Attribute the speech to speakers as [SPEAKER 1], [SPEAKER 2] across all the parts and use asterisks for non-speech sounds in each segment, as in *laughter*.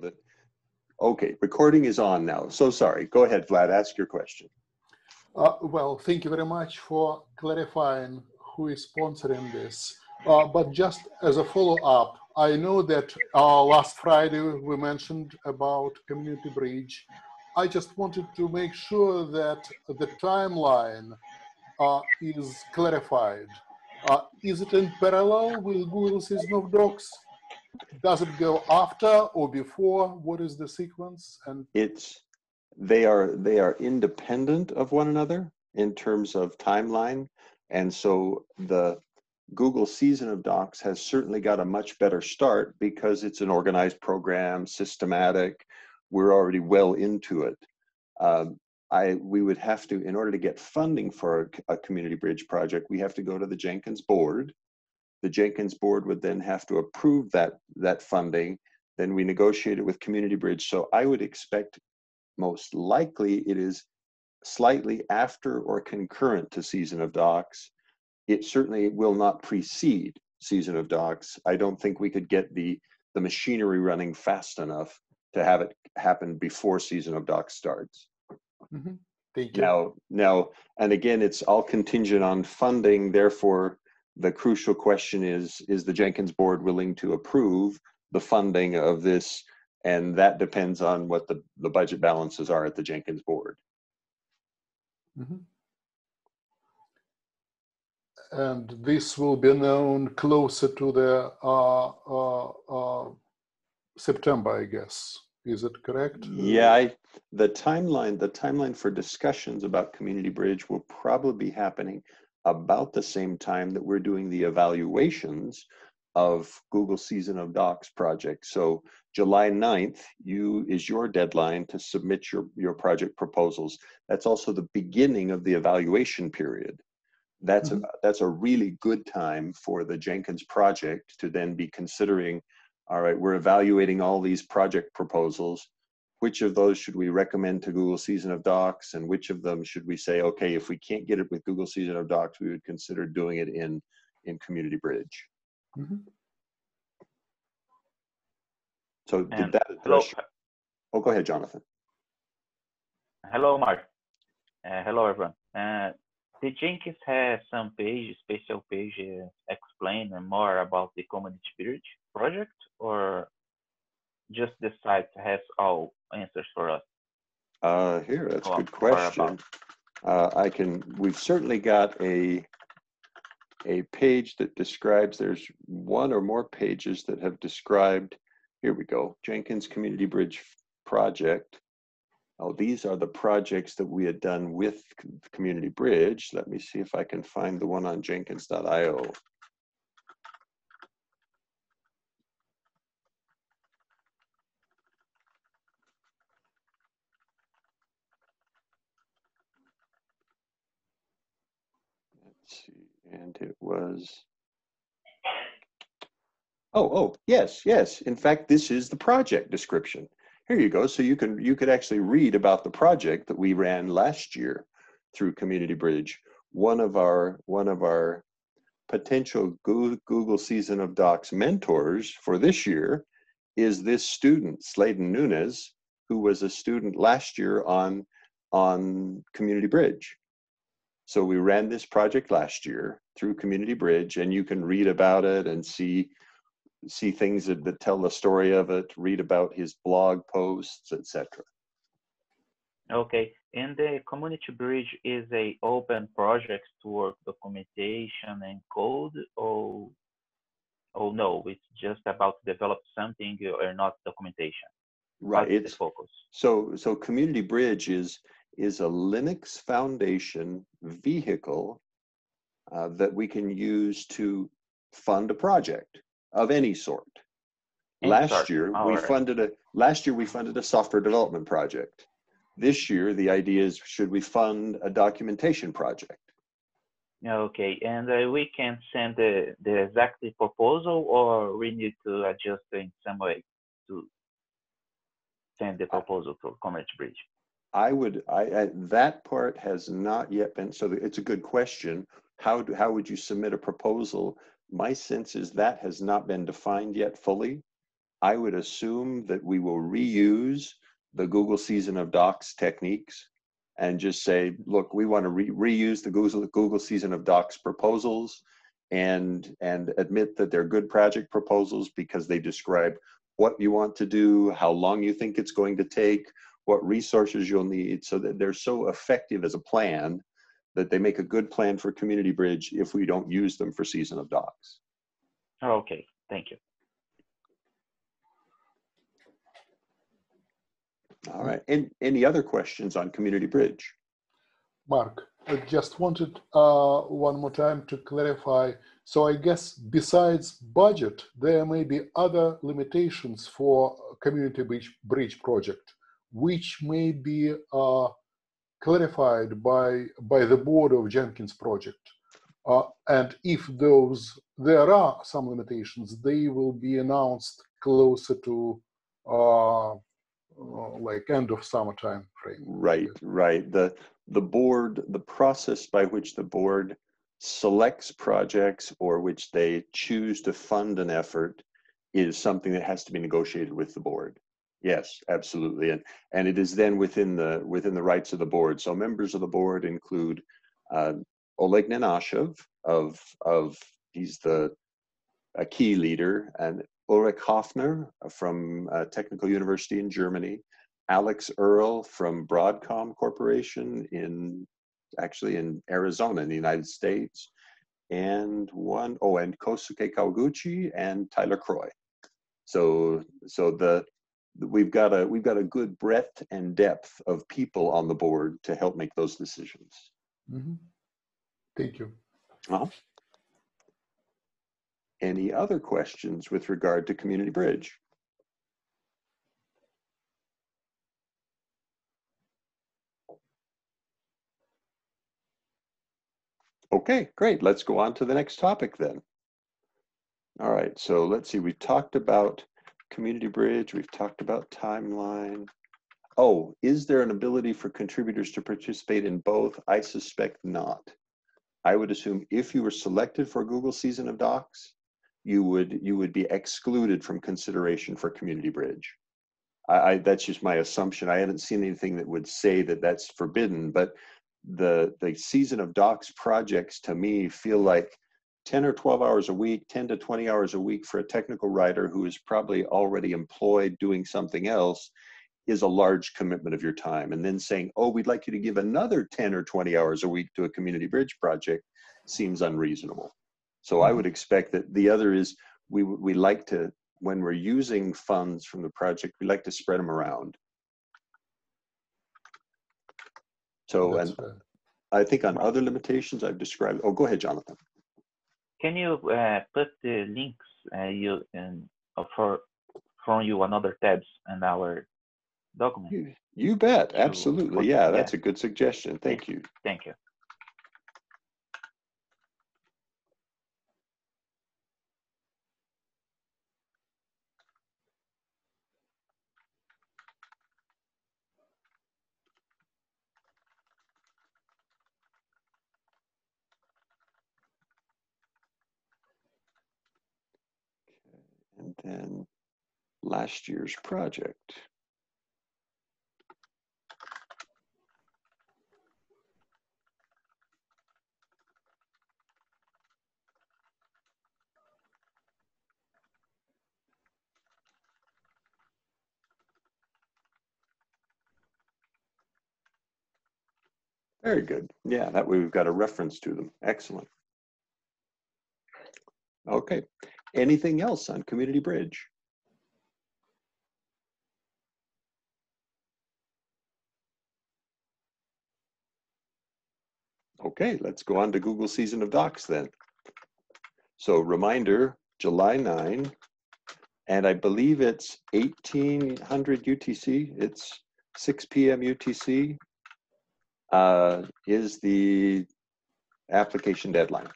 [SPEAKER 1] that, okay, recording is on now. So sorry. Go ahead, Vlad, ask your question.
[SPEAKER 2] Uh, well, thank you very much for clarifying who is sponsoring this. Uh, but just as a follow-up, I know that uh, last Friday we mentioned about Community Bridge. I just wanted to make sure that the timeline uh, is clarified. Uh, is it in parallel with Google Season of Docs? Does it go after or before? What is the sequence?
[SPEAKER 1] And it's they are they are independent of one another in terms of timeline, and so the Google Season of Docs has certainly got a much better start because it's an organized program, systematic. We're already well into it. Um, I, we would have to, in order to get funding for a, a, community bridge project, we have to go to the Jenkins board. The Jenkins board would then have to approve that, that funding. Then we negotiate it with community bridge. So I would expect most likely it is slightly after or concurrent to season of docs. It certainly will not precede season of docs. I don't think we could get the, the machinery running fast enough to have it happen before season of docs starts.
[SPEAKER 2] Mm-hmm. Thank you.
[SPEAKER 1] Now, now, and again, it's all contingent on funding. Therefore, the crucial question is: Is the Jenkins board willing to approve the funding of this? And that depends on what the, the budget balances are at the Jenkins board.
[SPEAKER 2] Mm-hmm. And this will be known closer to the uh, uh, uh, September, I guess. Is it correct?
[SPEAKER 1] Yeah, I, the timeline, the timeline for discussions about Community Bridge will probably be happening about the same time that we're doing the evaluations of Google Season of Docs project. So July 9th you is your deadline to submit your, your project proposals. That's also the beginning of the evaluation period. That's mm-hmm. a that's a really good time for the Jenkins project to then be considering all right, we're evaluating all these project proposals. Which of those should we recommend to Google Season of Docs, and which of them should we say, okay, if we can't get it with Google Season of Docs, we would consider doing it in in Community Bridge. Mm-hmm. So did that? Hello. Oh, go ahead, Jonathan.
[SPEAKER 3] Hello, Mark. Uh, hello, everyone. Uh, the Jenkins has some page, special page, uh, explaining more about the Community Bridge project or just the site has all answers for us?
[SPEAKER 1] Uh, here, that's a good question. Uh, I can, we've certainly got a, a page that describes, there's one or more pages that have described, here we go, Jenkins Community Bridge Project. Oh, these are the projects that we had done with Community Bridge. Let me see if I can find the one on jenkins.io. and it was oh oh yes yes. In fact this is the project description. Here you go. So you can you could actually read about the project that we ran last year through community bridge. One of our one of our potential google season of docs mentors for this year is this student sladen nunez who was a student last year on on community bridge so we ran this project last year through Community Bridge, and you can read about it and see see things that, that tell the story of it. Read about his blog posts, etc.
[SPEAKER 3] Okay, and the Community Bridge is a open project to work documentation and code, or oh no, it's just about to develop something or not documentation.
[SPEAKER 1] Right, What's it's focus. So so Community Bridge is is a Linux Foundation vehicle uh, that we can use to fund a project of any sort. last year All we right. funded a last year we funded a software development project. This year the idea is should we fund a documentation project?
[SPEAKER 3] Okay, and uh, we can send the, the exact proposal or we need to adjust in some way to send the proposal to Community Bridge?
[SPEAKER 1] I would, I, I, that part has not yet been, so it's a good question. How, do, how would you submit a proposal? My sense is that has not been defined yet fully. I would assume that we will reuse the Google Season of Docs techniques and just say, look, we want to re- reuse the Google, Google Season of Docs proposals and, and admit that they're good project proposals because they describe what you want to do, how long you think it's going to take, what resources you'll need, so that they're so effective as a plan that they make a good plan for Community Bridge if we don't use them for Season of Docs.
[SPEAKER 3] Okay, thank you.
[SPEAKER 1] All right. And any other questions on Community Bridge?
[SPEAKER 2] Mark, I just wanted uh, one more time to clarify. So I guess besides budget, there may be other limitations for Community Bridge, bridge project, which may be uh, clarified by, by the board of Jenkins project. Uh, and if those, there are some limitations, they will be announced closer to uh, like end of summertime frame.
[SPEAKER 1] Right, right. The the board, the process by which the board selects projects or which they choose to fund an effort is something that has to be negotiated with the board. Yes, absolutely. And and it is then within the within the rights of the board. So members of the board include uh, Oleg Nenashev of of he's the a key leader and Ullrich Hafner from uh, Technical University in Germany, Alex Earl from Broadcom Corporation in actually in Arizona in the United States, and one oh and Kohsuke Kawaguchi and Tyler Croy. So so the we've got a we've got a good breadth and depth of people on the board to help make those decisions.
[SPEAKER 2] Mm -hmm. Thank you.
[SPEAKER 1] -huh. Any other questions with regard to Community Bridge? Okay, great. Let's go on to the next topic then. All right, so let's see. We've talked about Community Bridge. We've talked about timeline. Oh, is there an ability for contributors to participate in both? I suspect not. I would assume if you were selected for Google Season of Docs, you would you would be excluded from consideration for community bridge. I, I, that's just my assumption. I haven't seen anything that would say that that's forbidden, but the the season of docs projects to me feel like 10 or 12 hours a week, 10 to 20 hours a week for a technical writer who is probably already employed doing something else is a large commitment of your time. And then saying, oh, we'd like you to give another 10 or 20 hours a week to a community bridge project seems unreasonable. So I mm-hmm. would expect that the other is we we like to when we're using funds from the project, we like to spread them around. So That's and fair. I think on other limitations I've described. Oh, go ahead, Jonathan.
[SPEAKER 3] Can you uh, put the links uh, you uh, for from you on other tabs in our document?
[SPEAKER 1] You, you bet, absolutely. Yeah, that's a good suggestion. Thank you.
[SPEAKER 3] Thank you.
[SPEAKER 1] and then last year's project. Very good. Yeah, that way we've got a reference to them. Excellent. Okay. Anything else on Community Bridge? Okay, let's go on to Google Season of Docs then. So reminder, July 9, and I believe it's 1800 UTC, it's 6 p.m. UTC, uh, is the application deadline.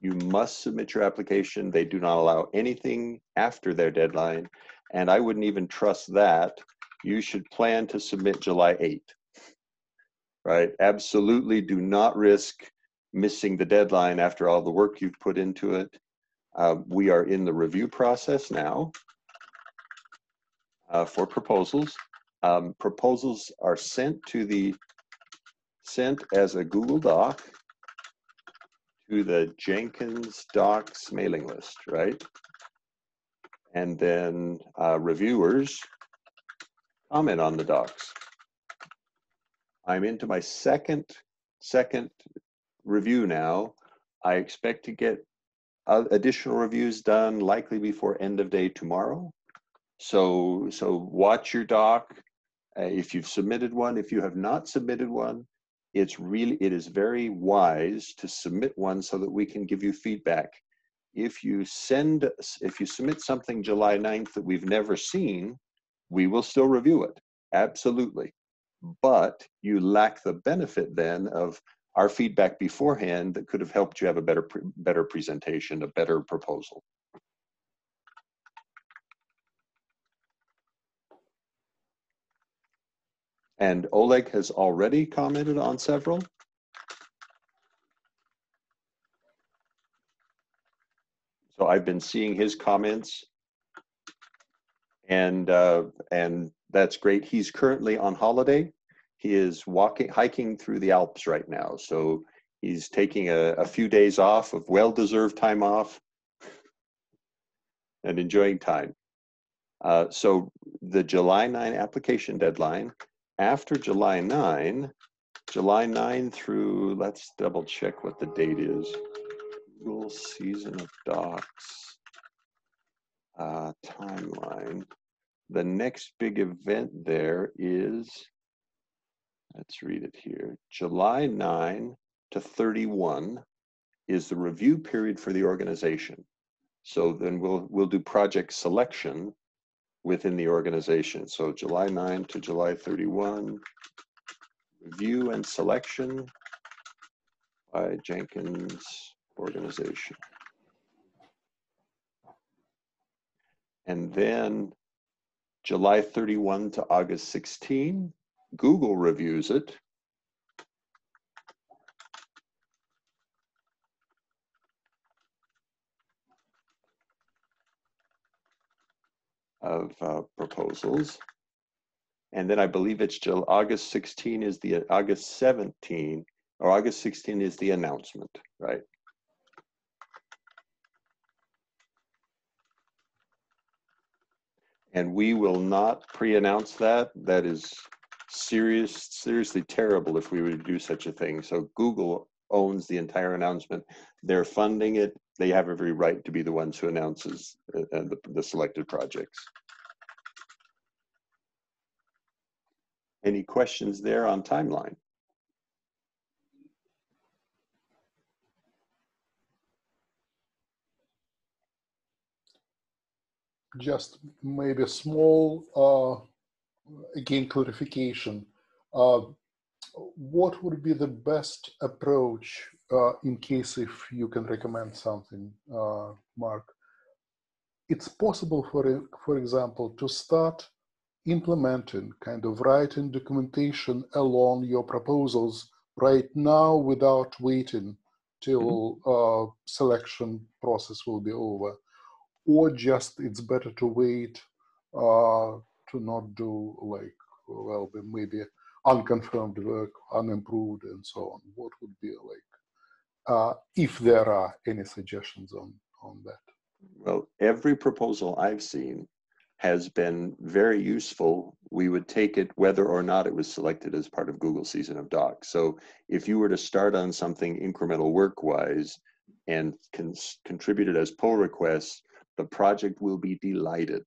[SPEAKER 1] You must submit your application. They do not allow anything after their deadline. And I wouldn't even trust that. You should plan to submit July 8th. Right? Absolutely do not risk missing the deadline after all the work you've put into it. Uh, we are in the review process now. uh, for proposals. Um, proposals are sent to the sent as a Google Doc to the Jenkins Docs mailing list, right? And then uh, reviewers comment on the docs. I'm into my second second review now. I expect to get additional reviews done likely before end of day tomorrow. So so watch your doc. Uh, if you've submitted one, if you have not submitted one, it's really it is very wise to submit one so that we can give you feedback if you send if you submit something july 9th that we've never seen we will still review it absolutely but you lack the benefit then of our feedback beforehand that could have helped you have a better better presentation a better proposal And Oleg has already commented on several. So I've been seeing his comments and uh, and that's great. He's currently on holiday. He is walking, hiking through the Alps right now. So he's taking a, a few days off of well-deserved time off and enjoying time. Uh, so the July 9 application deadline after July 9, July 9 through, let's double check what the date is. Google Season of Docs uh, timeline. The next big event there is, let's read it here, July 9 to 31 is the review period for the organization. So then we'll we'll do project selection within the organization. So July 9 to July 31, review and selection by Jenkins organization. And then July 31 to August 16, Google reviews it. of uh, proposals. And then I believe it's July, August 16 is the August 17 or August 16 is the announcement, right? And we will not pre-announce that. That is serious, seriously terrible if we to do such a thing. So Google owns the entire announcement. They're funding it. They have every right to be the ones who announces uh, uh, the, the selected projects. Any questions there on timeline?
[SPEAKER 2] Just maybe a small, uh, again, clarification. Uh, what would be the best approach uh, in case if you can recommend something, uh, Mark? It's possible, for, for example, to start implementing, kind of writing documentation along your proposals right now without waiting till mm-hmm. uh, selection process will be over or just it's better to wait uh, to not do like well maybe unconfirmed work, unimproved, and so on? What would be like, uh, if there are any suggestions on, on that?
[SPEAKER 1] Well, every proposal I've seen has been very useful. We would take it whether or not it was selected as part of Google Season of Docs. So if you were to start on something incremental work-wise and con contribute it as pull requests, the project will be delighted.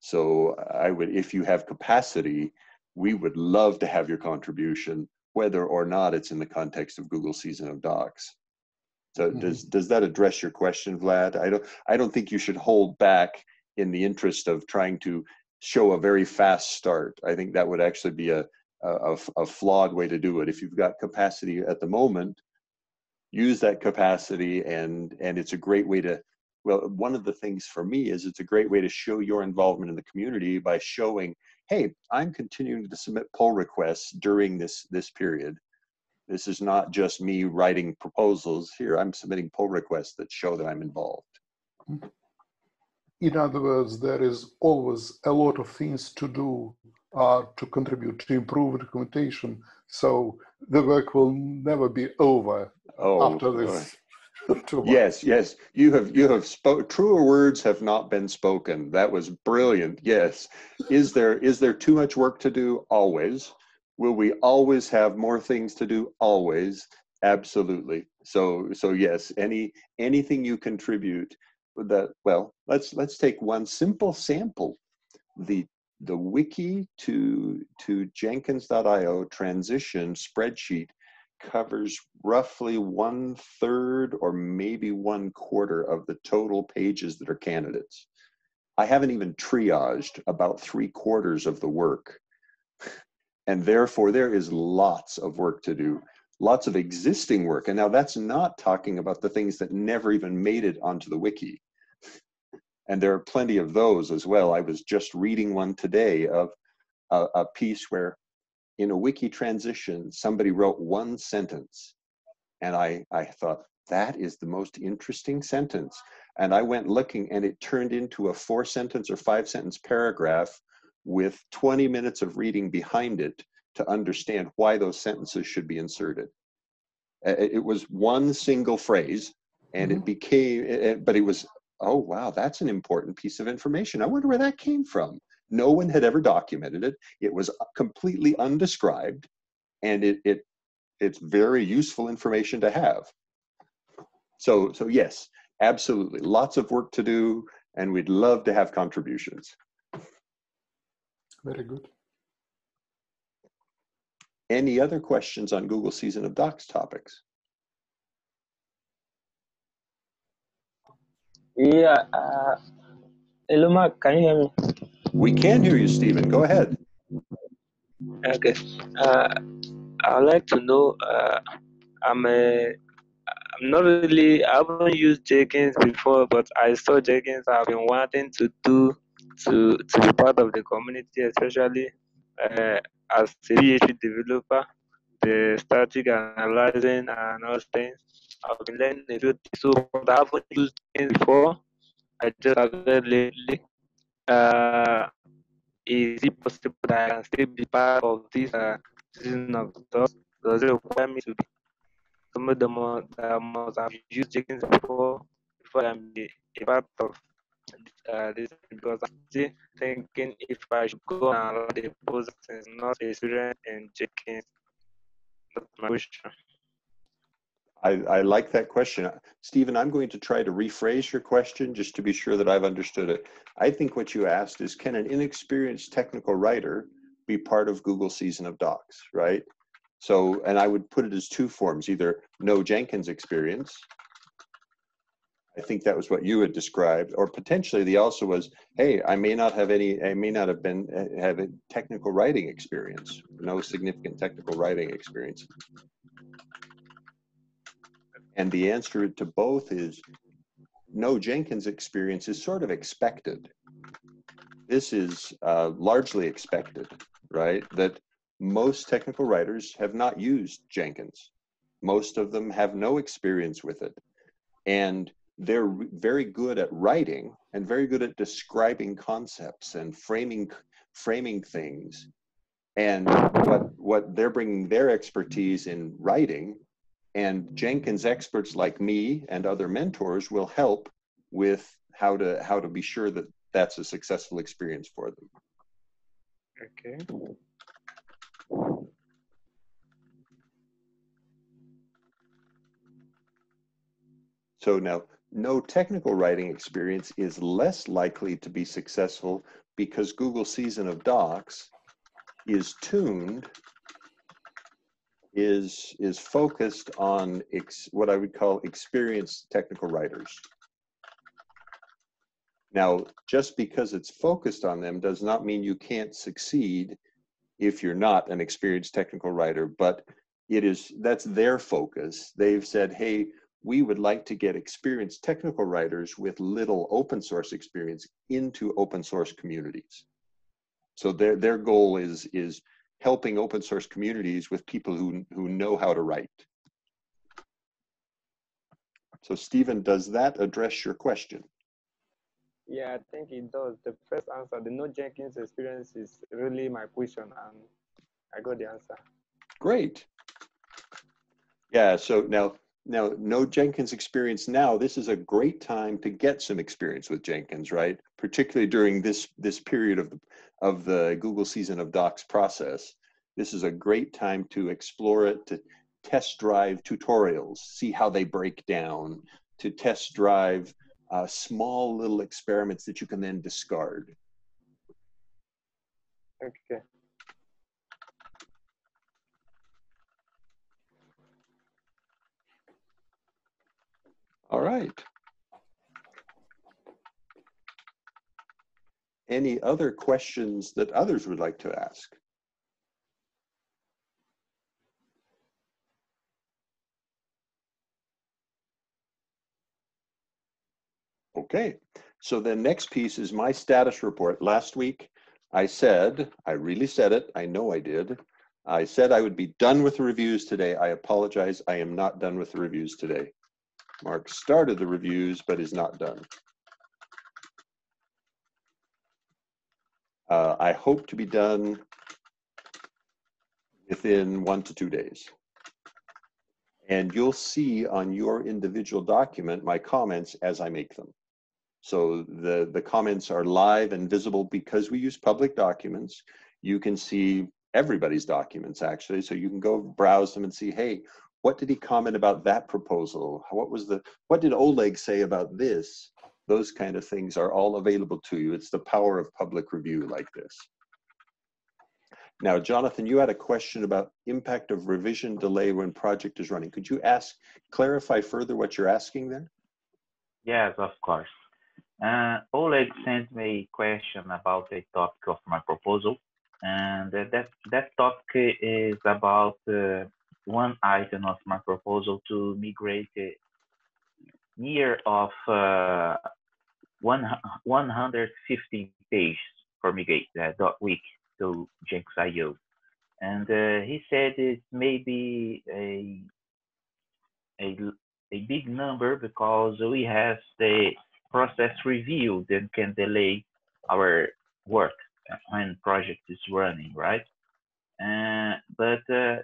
[SPEAKER 1] So I would, if you have capacity, we would love to have your contribution, whether or not it's in the context of Google Season of Docs. So mm-hmm. does does that address your question, Vlad? I don't I don't think you should hold back in the interest of trying to show a very fast start. I think that would actually be a a, a flawed way to do it. If you've got capacity at the moment, use that capacity, and and it's a great way to well one of the things for me is it's a great way to show your involvement in the community by showing hey, I'm continuing to submit pull requests during this, this period. This is not just me writing proposals here. I'm submitting pull requests that show that I'm involved.
[SPEAKER 2] in other words, there is always a lot of things to do uh, to contribute to improve documentation. So the work will never be over
[SPEAKER 1] Oh,
[SPEAKER 2] after this. *laughs*
[SPEAKER 1] Yes, yes, you have, you have spoke, truer words have not been spoken. That was brilliant. Yes. Is there, is there too much work to do? Always. Will we always have more things to do? Always. Absolutely. So, so yes, any, anything you contribute that, well, let's, let's take one simple sample. The, the wiki to, to jenkins.io transition spreadsheet covers roughly one third or maybe one quarter of the total pages that are candidates. I haven't even triaged about three quarters of the work. And therefore, there is lots of work to do, lots of existing work. And now that's not talking about the things that never even made it onto the wiki. And there are plenty of those as well. I was just reading one today of a, a piece where in a wiki transition, somebody wrote one sentence. And I, I thought, that is the most interesting sentence. And I went looking and it turned into a four sentence or five sentence paragraph with 20 minutes of reading behind it to understand why those sentences should be inserted. It was one single phrase and it mm-hmm. became, it- it- but it was, oh, wow, that's an important piece of information. I wonder where that came from. No one had ever documented it. It was completely undescribed and it, it it's very useful information to have. So, so yes, absolutely. Lots of work to do and we'd love to have contributions.
[SPEAKER 2] Very good.
[SPEAKER 1] Any other questions on Google Season of Docs topics?
[SPEAKER 4] Yeah. Uh, hello, Mark. Can you hear me?
[SPEAKER 1] We can hear you, Stephen. Go ahead.
[SPEAKER 4] Okay. Uh, I'd like to know. Uh, I'm a. I'm not really. I haven't used Jenkins before, but I saw Jenkins. I've been wanting to do to to be part of the community, especially uh, as a PHP developer, the static analyzing and all things. I've been learning a few things, so I haven't used Jenkins before. I just started lately. Uh, is it possible that I can still be part of this uh, season of docs? Does it require me to be some of the more that must have used Jenkins before before I can be a part of uh, this? Because I'm still thinking if I should go and allow the post is not a student in Jenkins. That's my question.
[SPEAKER 1] I, I like that question. Stephen, I'm going to try to rephrase your question just to be sure that I've understood it. I think what you asked is can an inexperienced technical writer be part of Google Season of Docs, right? So, and I would put it as two forms, either no Jenkins experience. I think that was what you had described, or potentially the also was, hey, I may not have any, I may not have been, have a technical writing experience, no significant technical writing experience. And the answer to both is no Jenkins experience is sort of expected. This is uh, largely expected, right? That most technical writers have not used Jenkins. Most of them have no experience with it. And they're very good at writing and very good at describing concepts and framing framing things. And what what they're bringing their expertise in writing and Jenkins experts like me and other mentors will help with how to how to be sure that that's a successful experience for them.
[SPEAKER 4] Okay.
[SPEAKER 1] So now, no technical writing experience is less likely to be successful because Google Season of Docs is tuned, is, is focused on what I would call experienced technical writers. Now, just because it's focused on them does not mean you can't succeed if you're not an experienced technical writer, but it is, that's their focus. They've said, hey, we would like to get experienced technical writers with little open source experience into open source communities. So their their goal is is helping open source communities with people who who know how to write. So Stephen, does that address your question?
[SPEAKER 4] Yeah, I think it does. The first answer, the no Jenkins experience is really my question, and I got the answer.
[SPEAKER 1] Great. Yeah, so now, now no Jenkins experience now, this is a great time to get some experience with Jenkins, right? Particularly during this, this period of, the, of the Google Season of Docs process. This is a great time to explore it, to test drive tutorials, see how they break down, to test drive uh, small little experiments that you can then discard.
[SPEAKER 4] Okay.
[SPEAKER 1] All right. Any other questions that others would like to ask? Okay, so the next piece is my status report. Last week, I said, I really said it, I know I did. I said I would be done with the reviews today. I apologize, I am not done with the reviews today. Mark started the reviews, but is not done. Uh, I hope to be done within one to two days. And you'll see on your individual document my comments as I make them. So the, the comments are live and visible because we use public documents. You can see everybody's documents actually. So you can go browse them and see, hey, what did he comment about that proposal? What was the, what did Oleg say about this? Those kind of things are all available to you. It's the power of public review like this. Now, Jonathan, you had a question about impact of revision delay when project is running. Could you ask, clarify further what you're asking there?
[SPEAKER 3] Yes, of course. Uh, Oleg sent me a question about the topic of my proposal, and that that topic is about uh, one item of my proposal to migrate near of uh, one 150 pages for migrate uh, dot wiki to Jenkins.io, and uh, he said it may be a a a big number because we have the process review that can delay our work when project is running, right? Uh, but uh,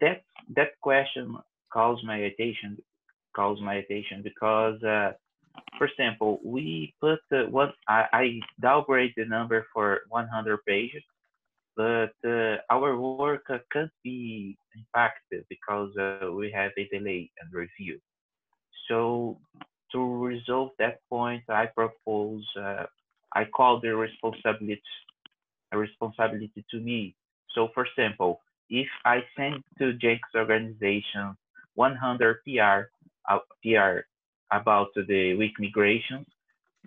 [SPEAKER 3] that that question calls my attention calls my attention because, uh, for example, we put uh, one I, I downgrade the number for 100 pages, but uh, our work can't be impacted because uh, we have a delay and review. So to resolve that point, I propose, uh, I call the responsibility, responsibility to me. So for example, if I send to Jenkins organization 100 PR, uh, PR about the wiki migrations,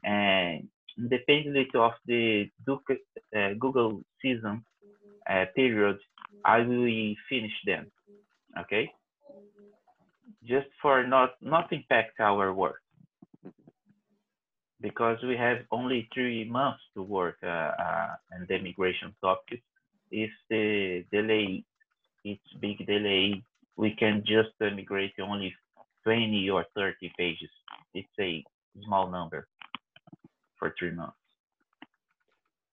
[SPEAKER 3] and independently of the uh, Google season uh, period, I will finish them. Okay, just for not not impact our work because we have only three months to work uh, uh, on the migration topic. If the delay, it's big delay, we can just migrate only 20 or 30 pages. It's a small number for three months.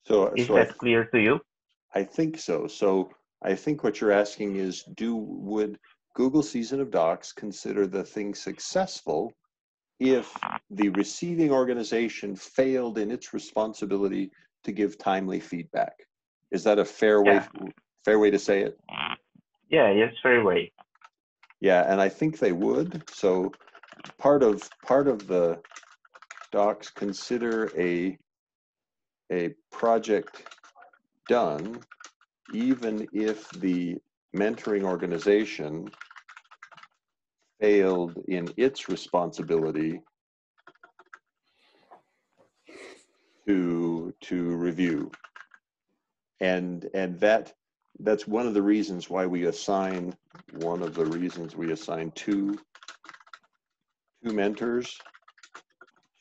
[SPEAKER 1] So,
[SPEAKER 3] is
[SPEAKER 1] so
[SPEAKER 3] that
[SPEAKER 1] I,
[SPEAKER 3] clear to you?
[SPEAKER 1] I think so. So I think what you're asking is, do would Google Season of Docs consider the thing successful if the receiving organization failed in its responsibility to give timely feedback. Is that a fair way fair way to say it?
[SPEAKER 3] Yeah, yes, very way.
[SPEAKER 1] Yeah, and I think they would. So part of part of the docs consider a a project done even if the mentoring organization failed in its responsibility to to review and and that that's one of the reasons why we assign one of the reasons we assign two two mentors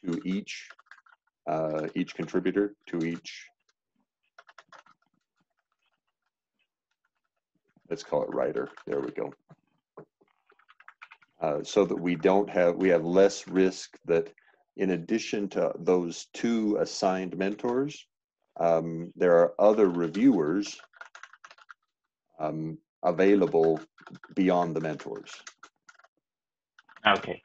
[SPEAKER 1] to each uh, each contributor to each let's call it writer. There we go. Uh, so that we don't have we have less risk that in addition to those two assigned mentors, um, there are other reviewers um, available beyond the mentors.
[SPEAKER 3] Okay.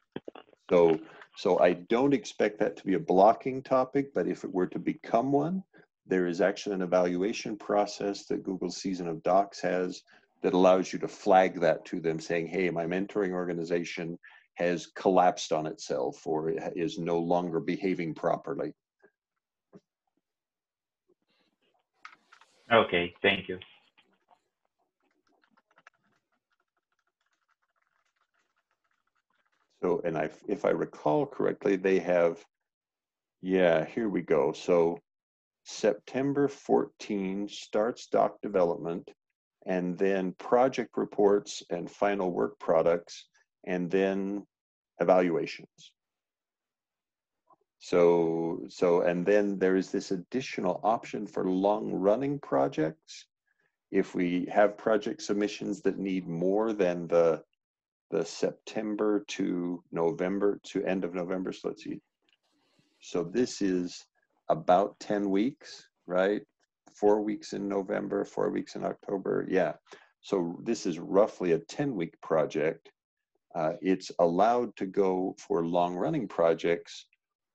[SPEAKER 1] So, so I don't expect that to be a blocking topic, but if it were to become one, there is actually an evaluation process that Google Season of Docs has that allows you to flag that to them saying, hey, my mentoring organization has collapsed on itself or is no longer behaving properly.
[SPEAKER 3] Okay, thank you.
[SPEAKER 1] So, and I, if I recall correctly, they have, yeah, here we go. So September 14 starts doc development and then project reports and final work products and then evaluations. So, so, and then there is this additional option for long running projects. If we have project submissions that need more than the, the September to November to end of November, so let's see. So this is about 10 weeks, right? Four weeks in November, four weeks in October. Yeah. So this is roughly a 10 week project. Uh, it's allowed to go for long running projects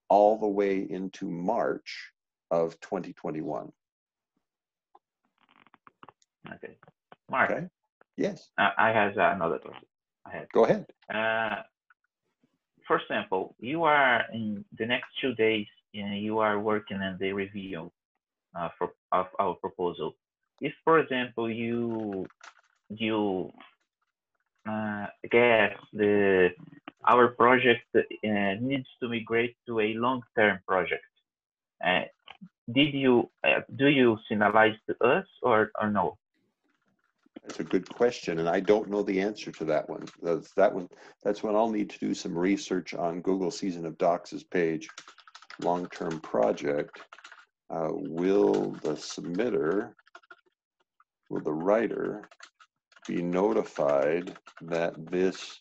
[SPEAKER 1] all the way into March of 2021.
[SPEAKER 3] Okay. Mark,
[SPEAKER 1] Okay. Yes,
[SPEAKER 3] I I have another question. I
[SPEAKER 1] go ahead.
[SPEAKER 3] Uh, for example, you are in the next two days, and you are working on the review uh, for of our proposal. If, for example, you you uh, guess the our project uh, needs to migrate to a long-term project, uh, did you uh, do you signalize to us or or no?
[SPEAKER 1] That's a good question, and I don't know the answer to that one. That's that one. That's when I'll need to do some research on Google Season of Docs' page, long-term project. Uh, will the submitter, will the writer be notified that this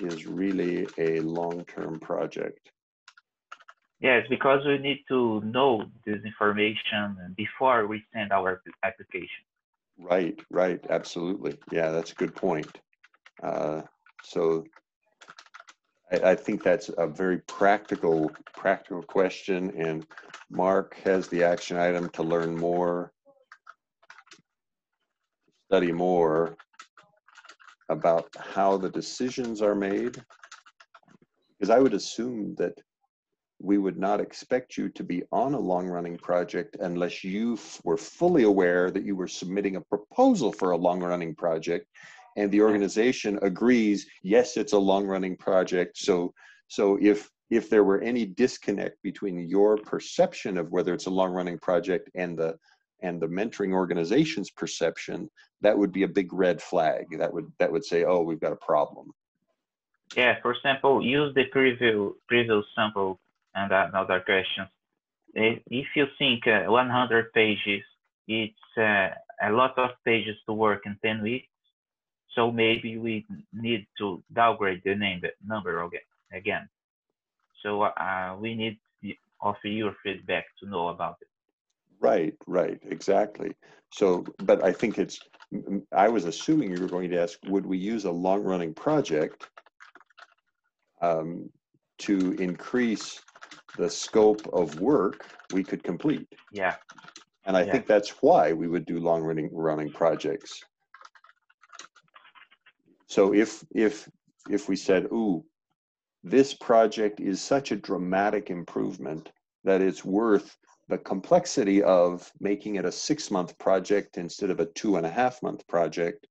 [SPEAKER 1] is really a long-term project?
[SPEAKER 3] Yes, because we need to know this information before we send our application.
[SPEAKER 1] Right, right, absolutely. Yeah, that's a good point. Uh, so I, I think that's a very practical, practical question, and Mark has the action item to learn more, study more about how the decisions are made. Because I would assume that we would not expect you to be on a long running project unless you f- were fully aware that you were submitting a proposal for a long running project. And the hmm. organization agrees yes it's a long running project. So so if if there were any disconnect between your perception of whether it's a long running project and the and the mentoring organization's perception that would be a big red flag. That would that would say oh we've got a problem.
[SPEAKER 3] Yeah, for example, use the preview previous sample and another question. If if you think uh, 100 pages, it's uh, a lot of pages to work in 10 weeks, so maybe we need to downgrade the name number again. So uh, we need the- of your feedback to know about it.
[SPEAKER 1] Right, right, exactly. So, but I think it's, I was assuming you were going to ask, would we use a long running project um, to increase the scope of work we could complete?
[SPEAKER 3] Yeah,
[SPEAKER 1] And I
[SPEAKER 3] Yeah.
[SPEAKER 1] think that's why we would do long running, running projects. So if, if, if we said, ooh, this project is such a dramatic improvement that it's worth the complexity of making it a six month project instead of a two and a half month project,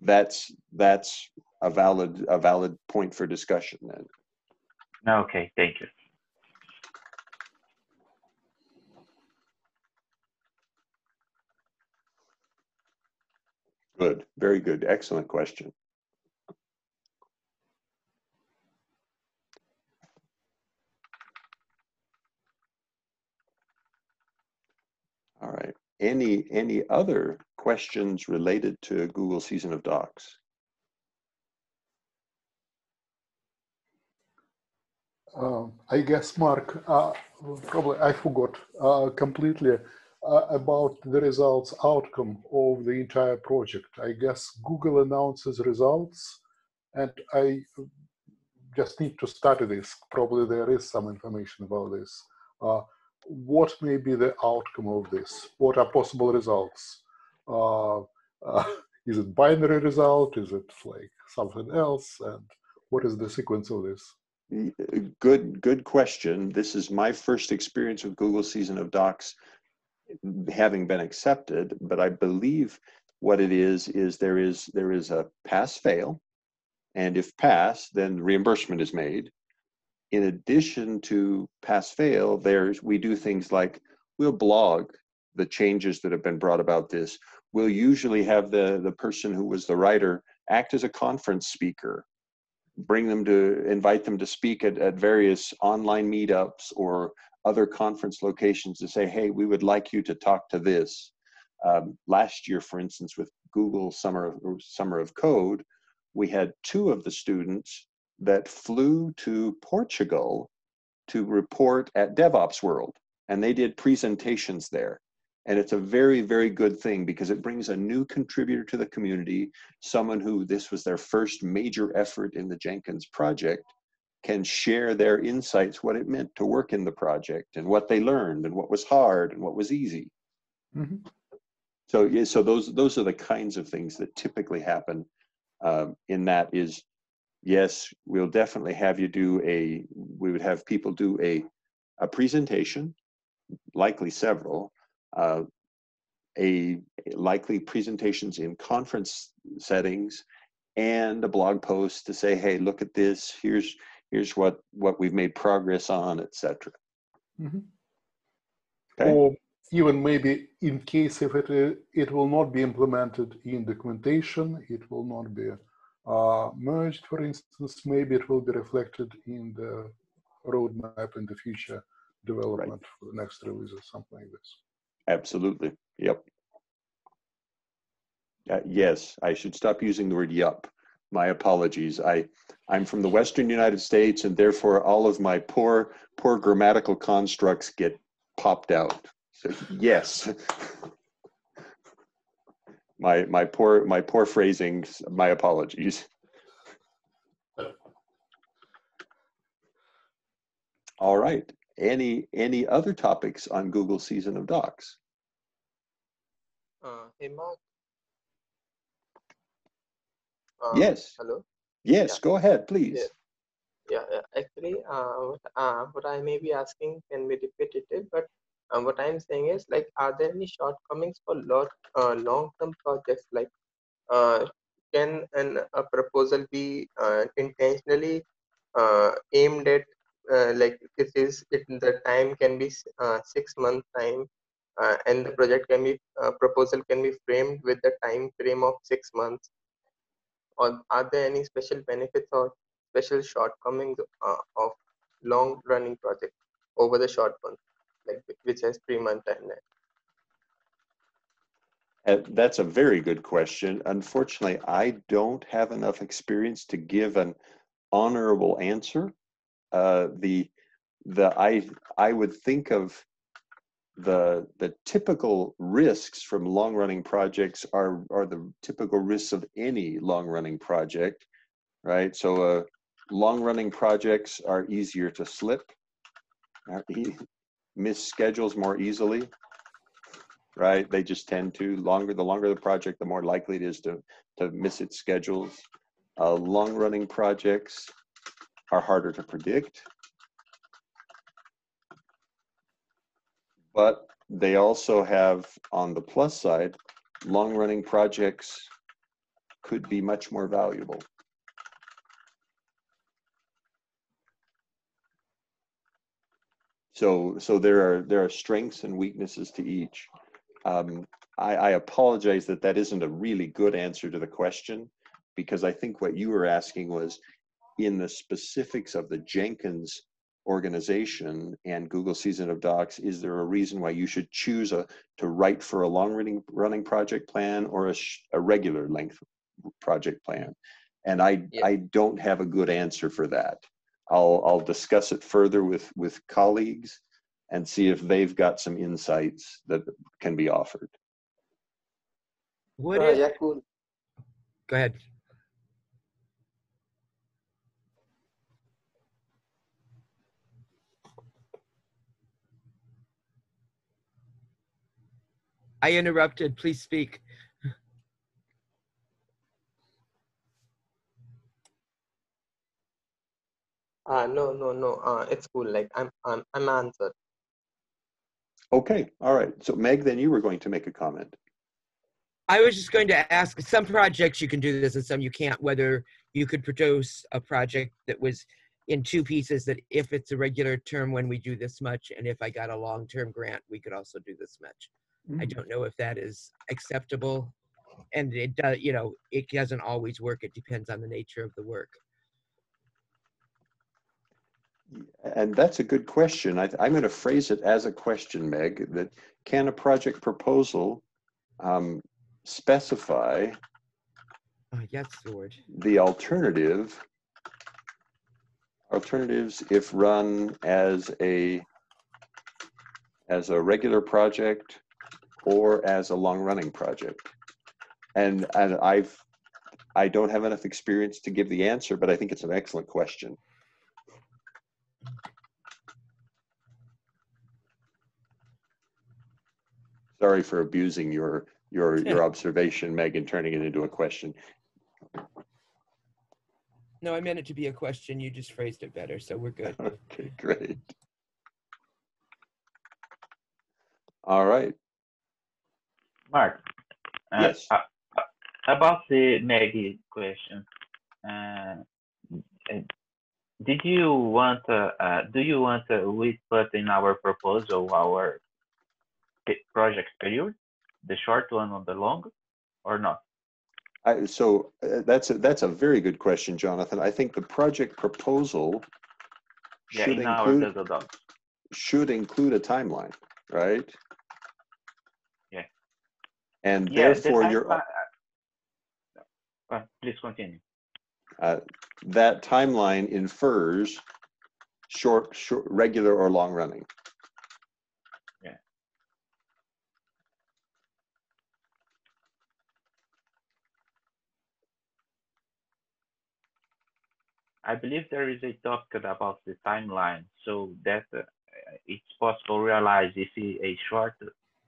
[SPEAKER 1] that's, that's a valid, a valid point for discussion then.
[SPEAKER 3] okay, thank you.
[SPEAKER 1] Good, very good, excellent question. All right, any, any other questions related to Google Season of Docs?
[SPEAKER 2] Um, I guess, Mark, uh, probably I forgot uh, completely uh, about the results outcome of the entire project. I guess Google announces results, and I just need to study this. Probably there is some information about this. Uh, what may be the outcome of this? What are possible results? Uh, uh, *laughs* is it binary result? Is it like something else? And what is the sequence of this?
[SPEAKER 1] Good, good question. This is my first experience with Google Season of Docs having been accepted, but I believe what it is is there is there is a pass fail, and if pass, then reimbursement is made. In addition to pass fail, there's we do things like we'll blog the changes that have been brought about this. We'll usually have the the person who was the writer act as a conference speaker bring them to invite them to speak at, at various online meetups or other conference locations to say, hey, we would like you to talk to this. Um, last year, for instance, with Google Summer of, Summer of Code, we had two of the students that flew to Portugal to report at DevOps World, and they did presentations there. And it's a very, very good thing because it brings a new contributor to the community, someone who this was their first major effort in the Jenkins project, can share their insights, what it meant to work in the project and what they learned and what was hard and what was easy. Mm-hmm. So yeah, so those those are the kinds of things that typically happen. Um, in that is, yes, we'll definitely have you do a. We would have people do a a presentation, likely several, uh, a likely presentations in conference settings, and a blog post to say, hey, look at this. Here's here's what what we've made progress on, etc. Mm-hmm.
[SPEAKER 2] Okay. Or even maybe in case if it it will not be implemented in documentation, it will not be uh, merged, for instance, maybe it will be reflected in the roadmap in the future development right. for the next release or something like this.
[SPEAKER 1] Absolutely. Yep. Uh, yes, I should stop using the word yup my apologies. I, I'm from the Western United States, and therefore all of my poor, poor grammatical constructs get popped out. So yes, *laughs* my my poor my poor phrasing. My apologies. All right. Any any other topics on Google Season of Docs?
[SPEAKER 5] Uh, hey Mark,
[SPEAKER 1] um, yes.
[SPEAKER 5] Hello.
[SPEAKER 1] Yes. Yeah. Go ahead, please.
[SPEAKER 5] Yeah. yeah actually, uh, what, uh, what I may be asking can be repetitive, but uh, what I'm saying is like, are there any shortcomings for lot uh, long-term projects? Like, uh, can an, a proposal be uh, intentionally uh, aimed at uh, like it is it the time can be uh, six month time uh, and the project can be proposal can be framed with the time frame of six months. Or are there any special benefits or special shortcomings of long running project over the short one like which has three month
[SPEAKER 1] uh, that's a very good question. Unfortunately i don't have enough experience to give an honorable answer uh, the the i i would think of the the typical risks from long running projects are are the typical risks of any long running project right? So uh, long running projects are easier to slip miss schedules more easily right? They just tend to longer the longer the project the more likely it is to to miss its schedules. Uh, long running projects are harder to predict but they also have on the plus side long running projects could be much more valuable. So so there are there are strengths and weaknesses to each. Um, I, I apologize that that isn't a really good answer to the question because i think what you were asking was in the specifics of the jenkins organization and Google Season of Docs, is there a reason why you should choose a to write for a long running running project plan or a, a regular length project plan? And I yeah. I don't have a good answer for that. I'll, I'll discuss it further with, with colleagues and see if they've got some insights that can be offered.
[SPEAKER 6] What
[SPEAKER 5] Uh,
[SPEAKER 6] is,
[SPEAKER 5] yeah, cool.
[SPEAKER 6] go ahead. I interrupted, please speak.
[SPEAKER 5] Uh, no, no, no. Uh, it's cool. Like I'm, I'm, I'm answered.
[SPEAKER 1] Okay, all right. So Meg, then you were going to make a comment.
[SPEAKER 6] I was just going to ask, some projects you can do this and some you can't, whether you could produce a project that was in two pieces, that if it's a regular term when we do this much, and if I got a long-term grant, we could also do this much. I don't know if that is acceptable. And it does, you know, it doesn't always work. It depends on the nature of the work.
[SPEAKER 1] And that's a good question. I, I'm going to phrase it as a question, Meg, that can a project proposal um, specify
[SPEAKER 6] Oh, yes, Lord.
[SPEAKER 1] the alternative alternatives if run as a as a regular project or as a long running project and and i've i don't have enough experience to give the answer but i think it's an excellent question sorry for abusing your your your observation Meg and turning it into a question
[SPEAKER 6] No, I meant it to be a question. You just phrased it better, so we're good. *laughs*
[SPEAKER 1] Okay, great. All right.
[SPEAKER 3] Mark, uh,
[SPEAKER 1] Yes.
[SPEAKER 3] uh, uh, about the Maggie question, uh, did you want, uh, uh, do you want uh, we put in our proposal our project period, the short one or the long, or not?
[SPEAKER 1] I, so uh, that's a, that's a very good question, Jonathan. I think the project proposal
[SPEAKER 3] Yeah,
[SPEAKER 1] should
[SPEAKER 3] in
[SPEAKER 1] include should include a timeline, right? And
[SPEAKER 3] Yeah, the
[SPEAKER 1] therefore, your
[SPEAKER 3] timeline- uh, uh, please continue.
[SPEAKER 1] uh, that timeline infers short, short, regular or long running. Yeah.
[SPEAKER 3] I believe there is a talk about the timeline, so that uh, it's possible to realize if a short,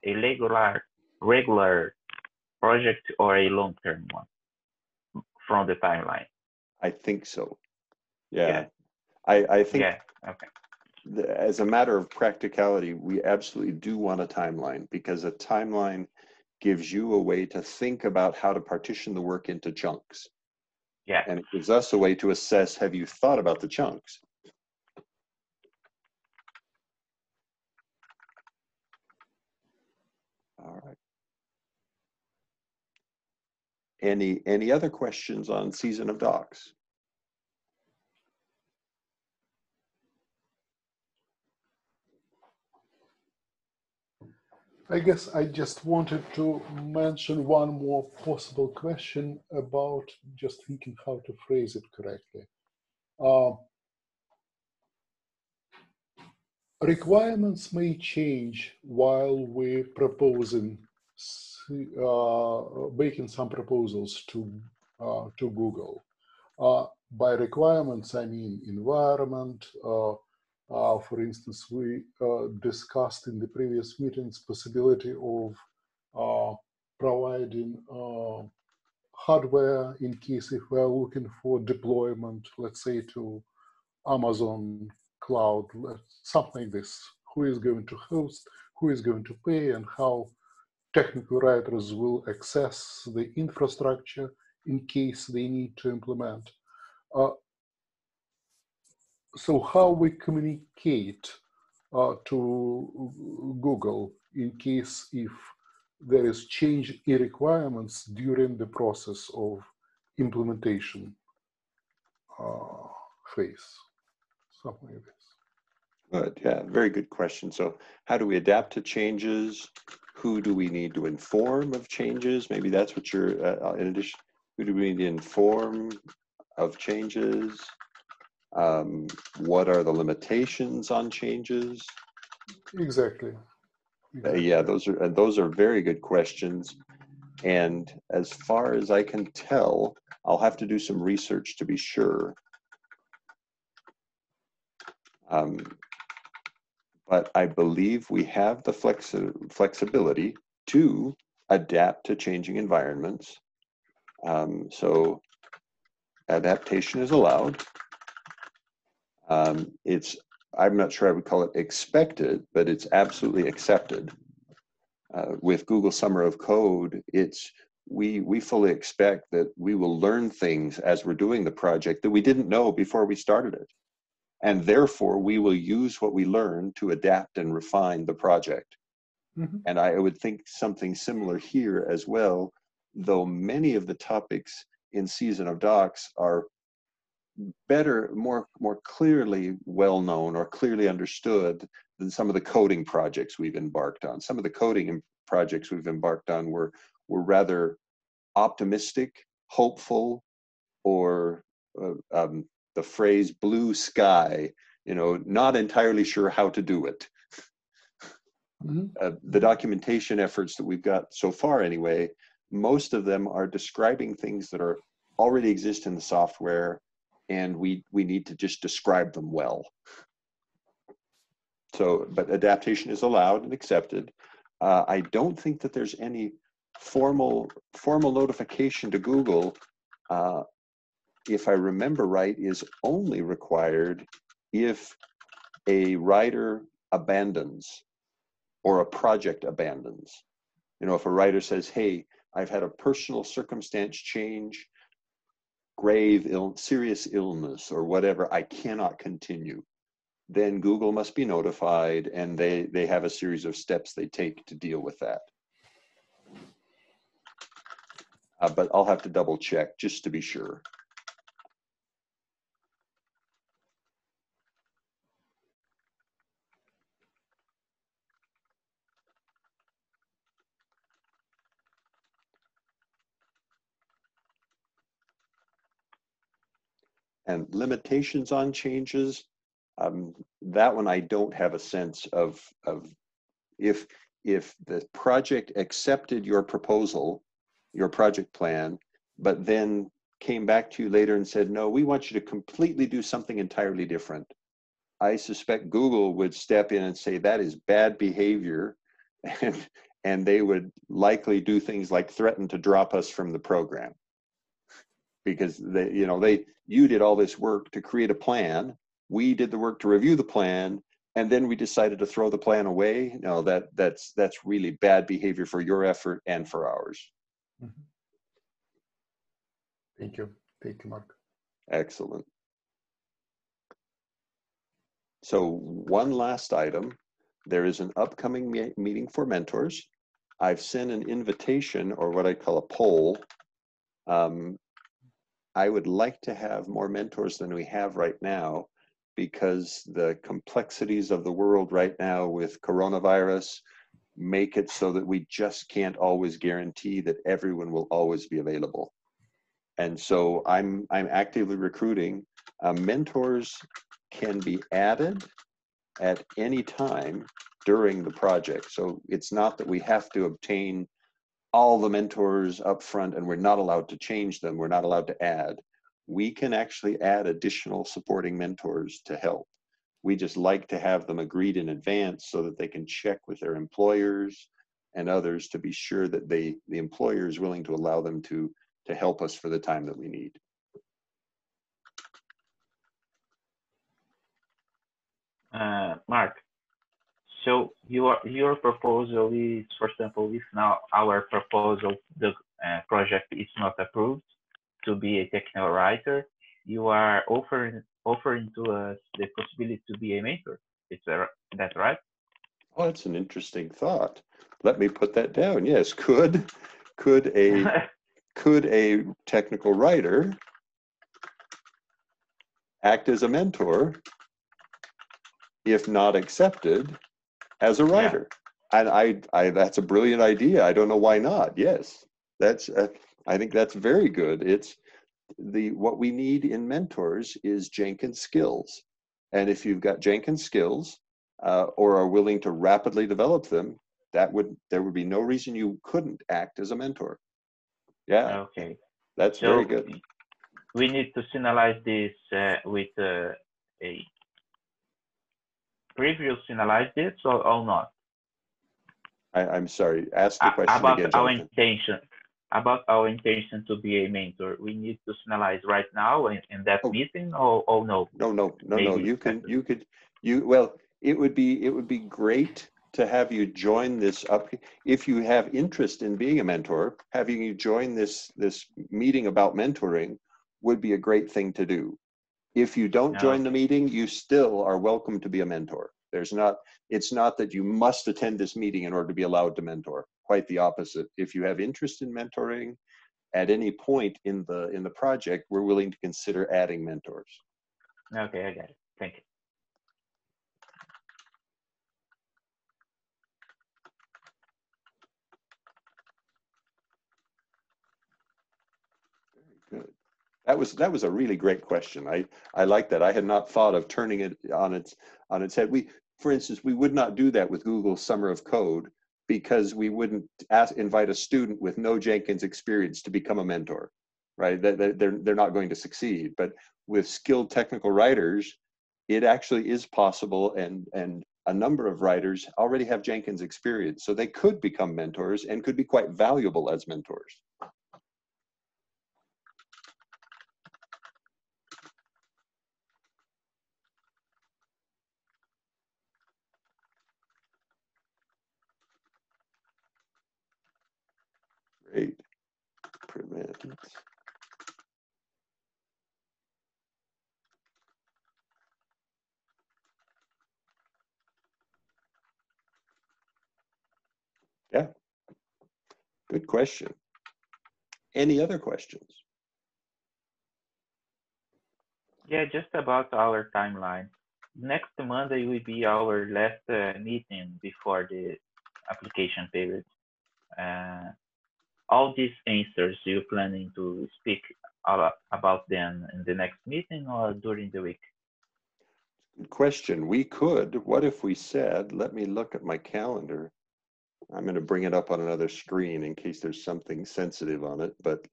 [SPEAKER 3] a regular, regular project or a long-term one from the timeline.
[SPEAKER 1] I think so. Yeah.
[SPEAKER 3] Yeah.
[SPEAKER 1] I, I think
[SPEAKER 3] Yeah, okay.
[SPEAKER 1] the- as a matter of practicality, we absolutely do want a timeline because a timeline gives you a way to think about how to partition the work into chunks.
[SPEAKER 3] Yeah,
[SPEAKER 1] And it gives us a way to assess, have you thought about the chunks? All right. Any, any other questions on season of docs?
[SPEAKER 2] I guess I just wanted to mention one more possible question about just thinking how to phrase it correctly. Uh, requirements may change while we're proposing, making some proposals to, uh, to Google. Uh, by requirements, I mean environment, uh, uh, for instance, we uh, discussed in the previous meetings possibility of uh, providing uh, hardware in case if we're looking for deployment, let's say to Amazon cloud, something like this. Who is going to host, who is going to pay, and how technical writers will access the infrastructure in case they need to implement. Uh, so how we communicate uh, to Google in case if there is change in requirements during the process of implementation uh, phase, something like this.
[SPEAKER 1] Good, yeah, very good question. So how do we adapt to changes? Who do we need to inform of changes? Maybe that's what you're, uh, uh, in addition, who do we need to inform of changes? Um, what are the limitations on changes?
[SPEAKER 2] Exactly.
[SPEAKER 1] Uh, yeah, those are and those are very good questions. And as far as I can tell, I'll have to do some research to be sure. Um, but I believe we have the flexi- flexibility to adapt to changing environments. Um, so adaptation is allowed. Um, it's, I'm not sure I would call it expected, but it's absolutely accepted. Uh, with Google Summer of Code, it's we we fully expect that we will learn things as we're doing the project that we didn't know before we started it and therefore we will use what we learn to adapt and refine the project
[SPEAKER 2] Mhm.
[SPEAKER 1] and i would think something similar here as well though many of the topics in season of docs are better more more clearly well known or clearly understood than some of the coding projects we've embarked on some of the coding projects we've embarked on were were rather optimistic hopeful or uh, um, the phrase blue sky you know not entirely sure how to do it.
[SPEAKER 2] Mhm.
[SPEAKER 1] uh, the documentation efforts that we've got so far anyway most of them are describing things that are already exist in the software and we we need to just describe them well. So but adaptation is allowed and accepted. Uh, i don't think that there's any formal formal notification to google uh, if i remember right is only required if a writer abandons or a project abandons. You know if a writer says hey i've had a personal circumstance change grave ill serious illness or whatever i cannot continue then google must be notified and they they have a series of steps they take to deal with that. Uh, but i'll have to double check just to be sure and limitations on changes um, that one i don't have a sense of of if if the project accepted your proposal your project plan but then came back to you later and said no we want you to completely do something entirely different. I suspect google would step in and say that is bad behavior *laughs* and and they would likely do things like threaten to drop us from the program because they you know they you did all this work to create a plan. We did the work to review the plan and then we decided to throw the plan away. No that that's that's really bad behavior for your effort and for ours.
[SPEAKER 2] Thank you. Thank you, Mark.
[SPEAKER 1] excellent. So one last item. There is an upcoming me- meeting for mentors. I've sent an invitation or what i call a poll um, I would like to have more mentors than we have right now because the complexities of the world right now with coronavirus make it so that we just can't always guarantee that everyone will always be available. And so I'm I'm actively recruiting. Uh, mentors can be added at any time during the project. So it's not that we have to obtain all the mentors up front and we're not allowed to change them we're not allowed to add we can actually add additional supporting mentors to help. We just like to have them agreed in advance so that they can check with their employers and others to be sure that they the employer is willing to allow them to to help us for the time that we need.
[SPEAKER 3] Uh, Mark, so your your proposal is, for example, if now our proposal, the uh, project is not approved to be a technical writer, you are offering offering to us the possibility to be a mentor. Is that right?
[SPEAKER 1] oh that's an interesting thought let me put that down yes could could a *laughs* could a technical writer act as a mentor if not accepted as a writer and I, I that's a brilliant idea i don't know why not yes that's uh, i think that's very good it's the what we need in mentors is Jenkins skills. And if you've got Jenkins skills uh, or are willing to rapidly develop them, that would there would be no reason you couldn't act as a mentor. Yeah,
[SPEAKER 3] Okay.
[SPEAKER 1] that's
[SPEAKER 3] So
[SPEAKER 1] very good.
[SPEAKER 3] we need to signalize this uh, with uh, a preview signalize this or, or not?
[SPEAKER 1] I, I'm sorry. Ask the question
[SPEAKER 3] about
[SPEAKER 1] again,
[SPEAKER 3] our
[SPEAKER 1] Jonathan.
[SPEAKER 3] intention about our intention to be a mentor we need to signalize right now in, in that
[SPEAKER 1] Oh.
[SPEAKER 3] meeting or, or no
[SPEAKER 1] No, no, no, no. You can, you could, you, well, it would be, it would be great to have you join this up. If you have interest in being a mentor, having you join this, this meeting about mentoring would be a great thing to do. If you don't join the meeting, you still are welcome to be a mentor. There's not, it's not that you must attend this meeting in order to be allowed to mentor. Quite the opposite. If you have interest in mentoring at any point in the, in the project, we're willing to consider adding mentors.
[SPEAKER 3] okay i got it thank you
[SPEAKER 1] That was that was a really great question. I I like that. I had not thought of turning it on its on its head. We, for instance, we would not do that with Google Summer of Code because we wouldn't ask invite a student with no Jenkins experience to become a mentor, right? That they're they're not going to succeed. But with skilled technical writers, it actually is possible, and and a number of writers already have Jenkins experience, so they could become mentors and could be quite valuable as mentors. Great. Prevent. Yeah. Good question. Any other questions?
[SPEAKER 3] yeah just about our timeline next monday will be our last uh, meeting before the application period all these answers you planning to speak about, them in the next meeting or during the week
[SPEAKER 1] Good question. We could, what if we said, let me look at my calendar. I'm going to bring it up on another screen in case there's something sensitive on it, but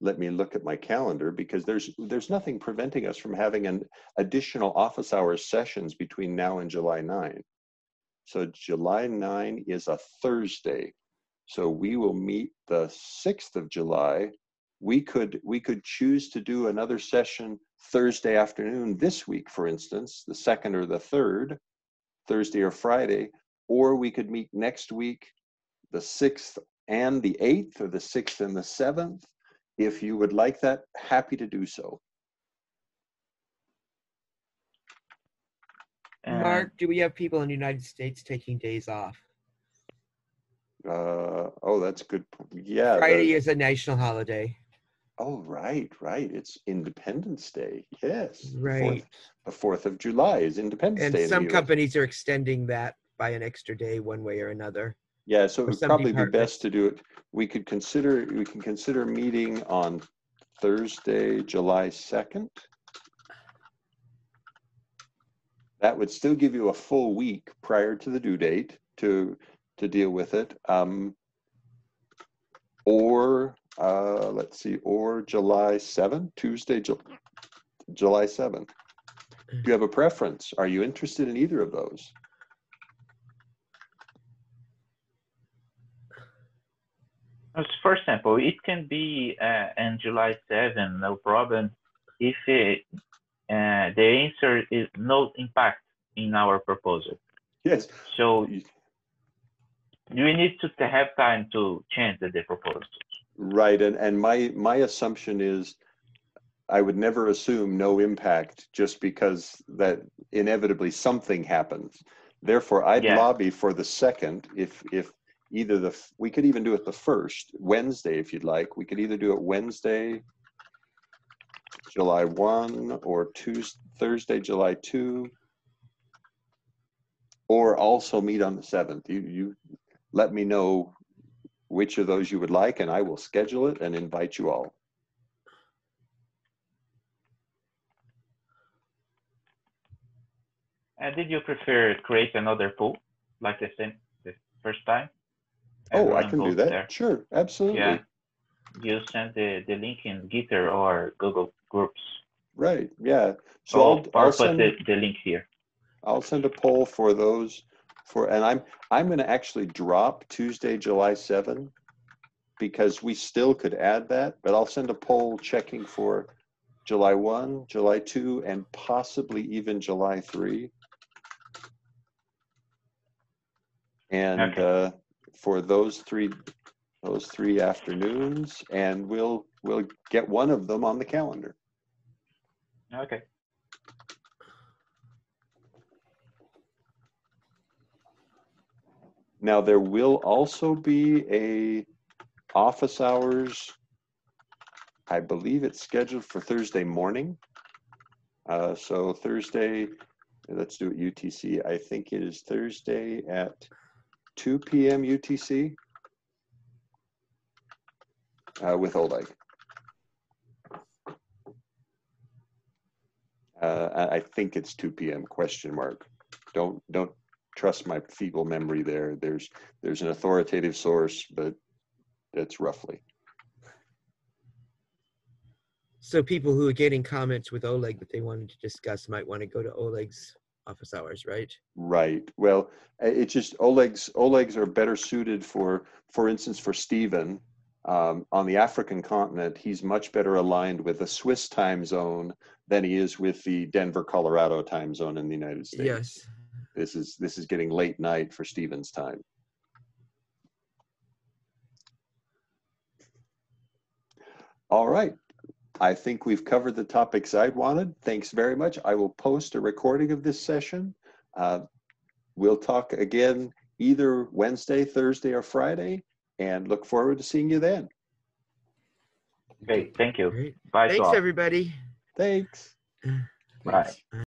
[SPEAKER 1] let me look at my calendar because there's there's nothing preventing us from having an additional office hours sessions between now and July 9. So July 9 is a Thursday. So we will meet the 6th of July. We could we could choose to do another session Thursday afternoon this week, for instance, the second or the third, Thursday or Friday, or we could meet next week, the 6th and the 8th, or the 6th and the 7th. If you would like that, happy to do so.
[SPEAKER 6] Mark, do we have people in the United States taking days off?
[SPEAKER 1] Uh, oh, that's good. Yeah. the-
[SPEAKER 6] Friday is a national holiday.
[SPEAKER 1] Oh, right, right. It's Independence Day. Yes. fourth-
[SPEAKER 6] Right.
[SPEAKER 1] The 4th of July is Independence
[SPEAKER 6] And
[SPEAKER 1] Day. the
[SPEAKER 6] some companies are extending that by an extra day one way or another.
[SPEAKER 1] Yeah, so it would probably be best to do it, we could consider, we can consider meeting on Thursday, July 2nd. That would still give you a full week prior to the due date to, to deal with it. Um, Or, uh, let's see, or July 7, Tuesday, Ju- July 7th. Do you have a preference? Are you interested in either of those?
[SPEAKER 3] As For example, it can be uh, on July 7, no problem, if it, uh, the answer is no impact in our proposal.
[SPEAKER 1] Yes.
[SPEAKER 3] So
[SPEAKER 1] you-
[SPEAKER 3] we need to to have time to change the, the proposal.
[SPEAKER 1] Right, and, and my, my assumption is I would never assume no impact just because that inevitably something happens. Therefore, I'd
[SPEAKER 3] Yeah.
[SPEAKER 1] lobby for the second if, if either the, we could even do it the first, Wednesday if you'd like. We could either do it Wednesday, July 1 or Tuesday, Thursday, July 2. Or also meet on the 7th. You, you let me know which of those you would like, and I will schedule it and invite you all.
[SPEAKER 3] And did you prefer create another pool like the same the first time?
[SPEAKER 1] Everyone oh, I can do that.
[SPEAKER 3] There.
[SPEAKER 1] Sure, absolutely.
[SPEAKER 3] Yeah. You send the, the link in Gitter or Google Groups.
[SPEAKER 1] Right. Yeah. So I'll,
[SPEAKER 3] I'll,
[SPEAKER 1] I'll
[SPEAKER 3] put the, the link here.
[SPEAKER 1] I'll send a poll for those for, and I'm, I'm gonna actually drop Tuesday, July seven because we still could add that, but I'll send a poll checking for July one, July two, and possibly even July three. And,
[SPEAKER 3] Okay.
[SPEAKER 1] uh, for those three, those three afternoons, and we'll, we'll get one of them on the calendar.
[SPEAKER 3] Okay.
[SPEAKER 1] Now, there will also be a office hours. I believe it's scheduled for Thursday morning. Uh, so Thursday, let's do it UTC. I think it is Thursday at two PM UTC. Uh, with Oleg. Uh, I, think it's two PM question mark. Don't, don't trust my feeble memory there. There's, there's an authoritative source, but that's roughly.
[SPEAKER 6] So people who are getting comments with Oleg that they wanted to discuss might want to go to Oleg's office hours, right?
[SPEAKER 1] Right. Well, it's just Oleg's, Oleg's are better suited for, for instance, for Stephen. Um, on the African continent, he's much better aligned with the Swiss time zone than he is with the Denver, Colorado time zone in the United States.
[SPEAKER 6] Yes.
[SPEAKER 1] This is, this is getting late night for Stephen's time. All right. I think we've covered the topics I'd wanted. Thanks very much. I will post a recording of this session. Uh, We'll talk again either Wednesday, Thursday, or Friday, and look forward to seeing you then.
[SPEAKER 3] Great. thank you.
[SPEAKER 6] Great.
[SPEAKER 3] Bye
[SPEAKER 6] Thanks,
[SPEAKER 3] all.
[SPEAKER 6] everybody.
[SPEAKER 1] Thanks.
[SPEAKER 3] Bye.
[SPEAKER 6] Thanks.